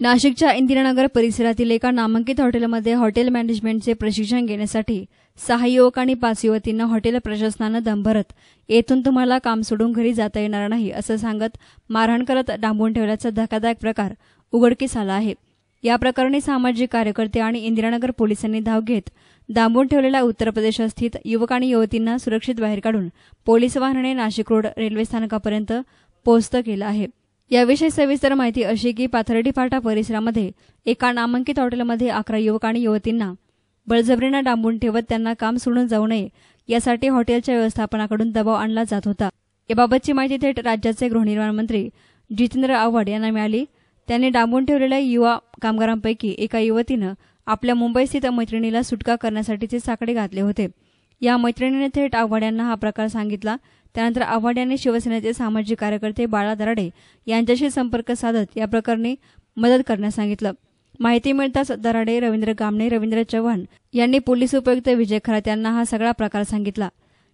नाशिकच्या इंदिरानगर परिसरातील एका नामांकित हॉटेलमध्ये हॉटेल मॅनेजमेंटचे प्रशिक्षण घेण्यासाठी सहा युवक आणि पाच युवतींना हॉटेल प्रशासनानं दम भरत येथून तुम्हाला काम सोडून घरी जाता येणार नाही असं सांगत मारहाण करत डांबून ठेवल्याचा धक्कादायक प्रकार उघडकीस आला आहे. या प्रकरणी सामाजिक कार्यकर्ते आणि इंदिरानगर पोलिसांनी धाव घेत दांबून ठेवलेल्या उत्तर प्रदेशस्थित युवक आणि युवतींना सुरक्षित बाहेर काढून पोलीस वाहनाने नाशिक रोड रेल्वे स्थानकापर्यंत पोहोचतं केलं आहे. याविषयी सविस्तर माहिती अशी की पाथर्डी फाटा परिसरामध्ये एका नामांकित हॉटेलमध्ये अकरा युवक आणि युवतींना बळजबरीनं डांबून ठेवत त्यांना काम सोडून जाऊ नये यासाठी हॉटेलच्या व्यवस्थापनाकडून दबाव आणला जात होता. याबाबतची माहिती थेट राज्याचे गृहनिर्माण मंत्री जितेंद्र आव्हाड यांना मिळाली. त्यांनी डांबून ठेवलेल्या युवा कामगारांपैकी एका युवतीनं आपल्या मुंबईस्थित मैत्रिणीला सुटका करण्यासाठीचे साकडे घातले होते. या मैत्रिणीने थेट आव्हाड यांना हा प्रकार सांगितला. त्यानंतर आव्हाड यांनी शिवसेनेचे सामाजिक कार्यकर्ते बाळा दराडे यांच्याशी संपर्क साधत या प्रकरणी मदत करण्यास सांगितलं. माहिती मिळताच दराडे रवींद्र गामणे रवींद्र चव्हाण यांनी पोलीस उपयुक्त विजय खरात यांना हा सगळा प्रकार सांगितला.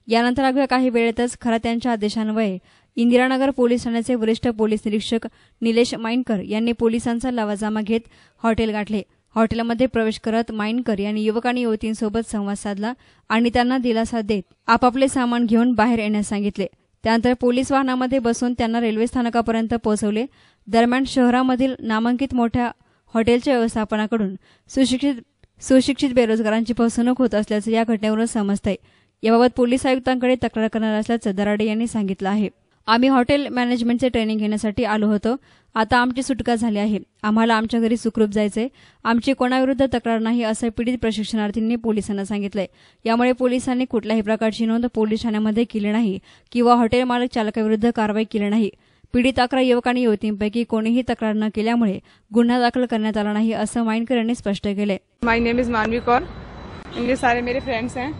यानंतर अवघ्या काही वेळेतच खरात यांच्या आदेशान्वये इंदिरानगर पोलीस ठाण्याचे वरिष्ठ पोलीस निरीक्षक निलेश माइनकर यांनी पोलिसांचा लवाजामा घेत हॉटेल गाठले. हॉटेलमध्ये प्रवेश करत माइनकर यांनी युवक आणि युवतींसोबत संवाद साधला आणि त्यांना दिलासा देत आपापले सामान घेऊन बाहेर येण्यास सांगितले. त्यानंतर पोलीस वाहनामध्ये बसून त्यांना रेल्वे स्थानकापर्यंत पोहोचवले. दरम्यान शहरामधील नामांकित मोठ्या हॉटेलच्या व्यवस्थापनाकडून सुशिक्षित सुशिक्षित बेरोजगारांची फसवणूक होत असल्याचं या घटनेवरून समजतंय. याबाबत पोलीस आयुक्तांकडे तक्रार करणार असल्याचं दराडे यांनी सांगितलं आहे. आम्ही हॉटेल मॅनेजमेंटचे ट्रेनिंग घेण्यासाठी आलो होतो. आता आमची सुटका झाली आहे. आम्हाला आमच्या घरी सुखरूप जायचंय. आमची कोणाविरुद्ध तक्रार नाही असं पीडित प्रशिक्षणार्थींनी पोलिसांना सांगितलंय. यामुळे पोलिसांनी कुठल्याही प्रकारची नोंद पोलीस ठाण्यामध्ये केली नाही किंवा हॉटेल मालक चालकाविरुद्ध कारवाई केली नाही. पीडित अकरा युवक आणि युवतींपैकी कोणीही तक्रार न केल्यामुळे गुन्हा दाखल करण्यात आला नाही असं माइनकर यांनी स्पष्ट केले माय नेम इज़ मानवी कौर सारे मेरे फ्रेंड्स हैं.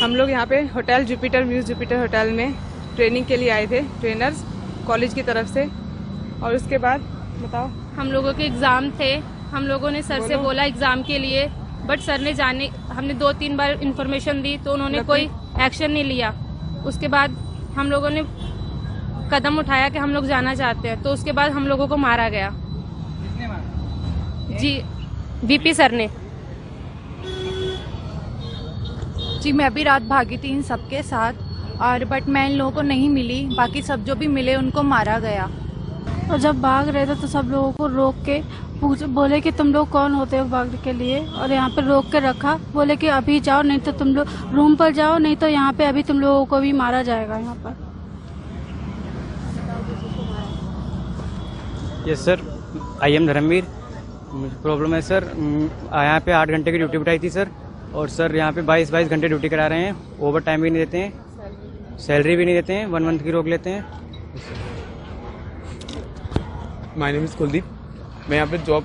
हम लोग यहाँ पे hotel Jupiter muse Jupiter hotel में ट्रेनिंग के लिए आए थे ट्रेनर्स कॉलेज की तरफ़ से। और उसके बाद बताओ। हम लोगों के एग्ज़ाम थे। हम लोगों ने सर से बोला। एग्ज़ाम के लिए बट सर ने जाने हमने दो तीन बार इन्फॉर्मेशन दी तो उन्होंने कोई एक्शन नहीं लिया। उसके बाद हम लोगों ने कदम उठाया कि हम लोग जाना चाहते हैं तो उसके बाद हम लोगों को मारा गया। जी वीपी सर ने। जी मैं भी रात भागी थी इन सबके साथ। और बट मैं इन लोगों को नहीं मिली। बाकी सब जो भी मिले उनको मारा गया। और जब भाग रहे थे तो सब लोगों को रोक के पूछ बोले कि तुम लोग कौन होते हो भागने के लिए? और यहाँ पे रोक के रखा। बोले कि अभी जाओ नहीं तो तुम लोग रूम पर जाओ नहीं तो यहाँ पे अभी तुम लोगों को भी मारा जाएगा यहाँ पर। Yes sir I am Dharamvir problem है सर यहाँ पे आठ घंटे की ड्यूटी बिठाई थी सर और सर यहाँ पे बाईस बाईस घंटे ड्यूटी करा रहे हैं। ओवर टाइम भी नहीं देते हैं। सैलरी भी नहीं देते हैं वन मंथ की रोक लेते हैं। माय नेम इज़ कुलदीप मैं यहाँ पे जॉब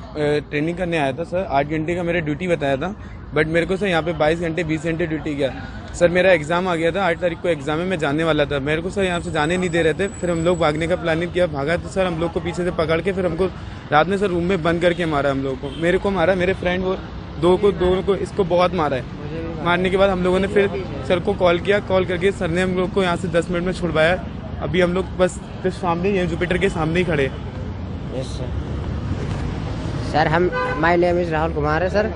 ट्रेनिंग करने आया था सर आठ घंटे का मेरा ड्यूटी बताया था बट मेरे को सर यहाँ पे बाईस घंटे, बीस घंटे ड्यूटी किया। सर मेरा एग्ज़ाम आ गया था, आठ तारीख को एग्ज़ाम है, मैं जाने वाला था। मेरे को सर यहाँ से जाने नहीं दे रहे थे, फिर हम लोग भागने का प्लानिंग किया। भागा तो सर हम लोग को पीछे से पकड़ के, फिर हमको रात में सर रूम में बंद करके मारा हम लोग को। मेरे को मारा, मेरे फ्रेंड वो, दो को दोनों को, इसको बहुत मारा है। मारने के बाद हम लोगों ने फिर सर को कॉल किया। कॉल करके सर ने हम लोग को यहाँ से दस मिनट में छुड़वाया। अभी हम लोग बस सामने ही जुपिटर के सामने ही खड़े। Yes sir sir Hum my name is Rahul Kumar है सर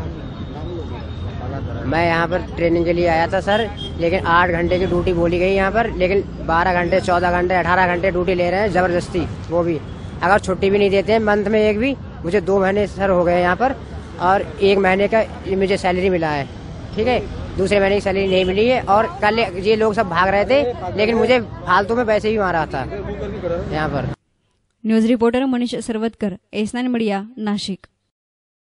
मैं यहाँ पर ट्रेनिंग के लिए आया था सर लेकिन आठ घंटे की ड्यूटी बोली गई यहाँ पर। लेकिन बारह घंटे, चौदह घंटे, अठारह घंटे ड्यूटी ले रहे हैं, ज़बरदस्ती, वो भी। अगर छुट्टी भी नहीं देते हैं मंथ में एक भी, मुझे दो महीने सर हो गए यहाँ पर। और एक महीने का मुझे सैलरी मिला है। ठीक है? दूसरे महीने की सैलरी नहीं मिली है और कल ये लोग सब भाग रहे थे, लेकिन मुझे फालतू में पैसे ही मारा था। यहाँ पर। News reporter Manish Sarvatkar S nine media Nashik.